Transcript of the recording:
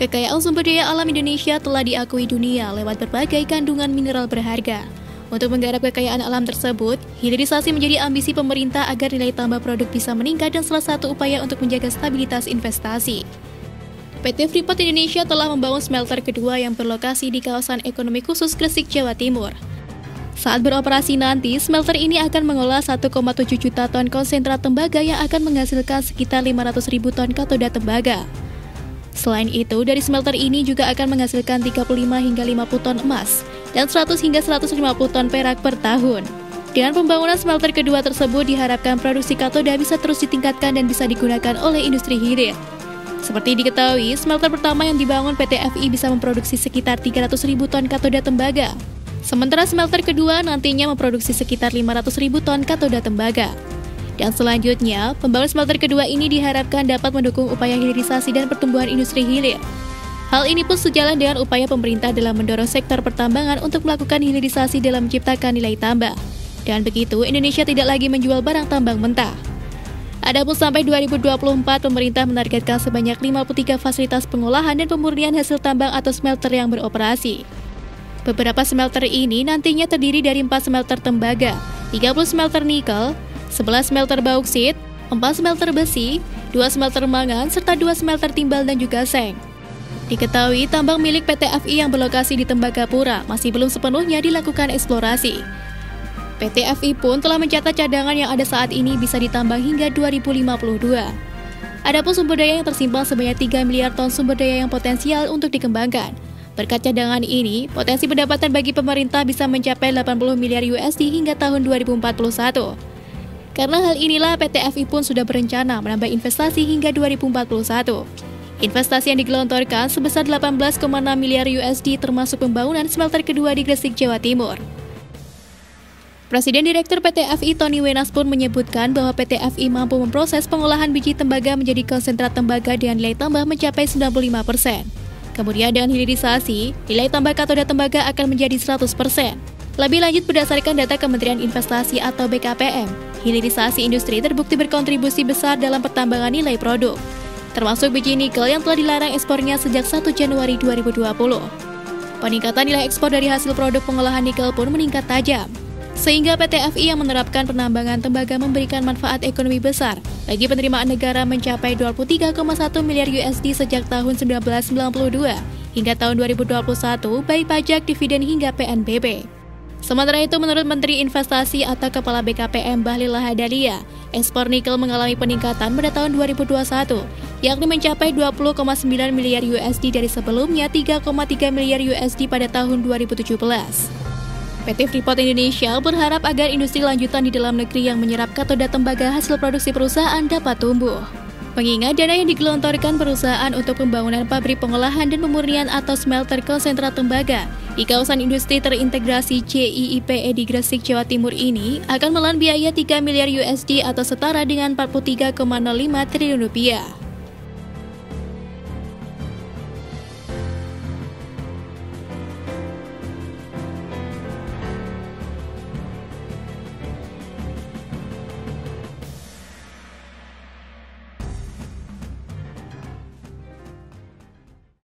Kekayaan sumber daya alam Indonesia telah diakui dunia lewat berbagai kandungan mineral berharga. Untuk menggarap kekayaan alam tersebut, hilirisasi menjadi ambisi pemerintah agar nilai tambah produk bisa meningkat dan salah satu upaya untuk menjaga stabilitas investasi. PT Freeport Indonesia telah membangun smelter kedua yang berlokasi di kawasan ekonomi khusus Gresik, Jawa Timur. Saat beroperasi nanti, smelter ini akan mengolah 1,7 juta ton konsentrat tembaga yang akan menghasilkan sekitar 500 ribu ton katoda tembaga. Selain itu, dari smelter ini juga akan menghasilkan 35 hingga 50 ton emas dan 100 hingga 150 ton perak per tahun. Dengan pembangunan smelter kedua tersebut diharapkan produksi katoda bisa terus ditingkatkan dan bisa digunakan oleh industri hilir. Seperti diketahui, smelter pertama yang dibangun PT FI bisa memproduksi sekitar 300 ribu ton katoda tembaga. Sementara smelter kedua nantinya memproduksi sekitar 500 ribu ton katoda tembaga. Dan selanjutnya, pembangunan smelter kedua ini diharapkan dapat mendukung upaya hilirisasi dan pertumbuhan industri hilir. Hal ini pun sejalan dengan upaya pemerintah dalam mendorong sektor pertambangan untuk melakukan hilirisasi dalam menciptakan nilai tambah. Dan begitu, Indonesia tidak lagi menjual barang tambang mentah. Adapun sampai 2024, pemerintah menargetkan sebanyak 53 fasilitas pengolahan dan pemurnian hasil tambang atau smelter yang beroperasi. Beberapa smelter ini nantinya terdiri dari 4 smelter tembaga, 30 smelter nikel, 11 smelter bauksit, 4 smelter besi, 2 smelter mangan, serta 2 smelter timbal dan juga seng. Diketahui tambang milik PT FI yang berlokasi di Tembagapura masih belum sepenuhnya dilakukan eksplorasi. PT FI pun telah mencatat cadangan yang ada saat ini bisa ditambang hingga 2052. Adapun sumber daya yang tersimpan sebanyak 3 miliar ton sumber daya yang potensial untuk dikembangkan. Berkat cadangan ini, potensi pendapatan bagi pemerintah bisa mencapai 80 miliar USD hingga tahun 2041. Karena hal inilah PT FI pun sudah berencana menambah investasi hingga 2041. Investasi yang digelontorkan sebesar 18,6 miliar USD termasuk pembangunan smelter kedua di Gresik, Jawa Timur. Presiden Direktur PT FI Tony Wenas pun menyebutkan bahwa PT FI mampu memproses pengolahan biji tembaga menjadi konsentrat tembaga dengan nilai tambah mencapai 95 persen. Kemudian dengan hilirisasi, nilai tambah katoda tembaga akan menjadi 100 persen. Lebih lanjut berdasarkan data Kementerian Investasi atau BKPM, hilirisasi industri terbukti berkontribusi besar dalam pertambangan nilai produk, termasuk biji nikel yang telah dilarang ekspornya sejak 1 Januari 2020. Peningkatan nilai ekspor dari hasil produk pengolahan nikel pun meningkat tajam, sehingga PT FI yang menerapkan penambangan tembaga memberikan manfaat ekonomi besar bagi penerimaan negara mencapai 23,1 miliar USD sejak tahun 1992 hingga tahun 2021 baik pajak, dividen hingga PNBP. Sementara itu, menurut Menteri Investasi atau Kepala BKPM Bahlil Lahadalia, ekspor nikel mengalami peningkatan pada tahun 2021, yakni mencapai 20,9 miliar USD dari sebelumnya 3,3 miliar USD pada tahun 2017. PT Freeport Indonesia berharap agar industri lanjutan di dalam negeri yang menyerap katoda tembaga hasil produksi perusahaan dapat tumbuh. Mengingat dana yang digelontorkan perusahaan untuk pembangunan pabrik pengolahan dan pemurnian atau smelter konsentrat tembaga di kawasan industri terintegrasi CIIPE di Gresik, Jawa Timur ini akan melan biaya 3 miliar USD atau setara dengan 43,05 triliun rupiah.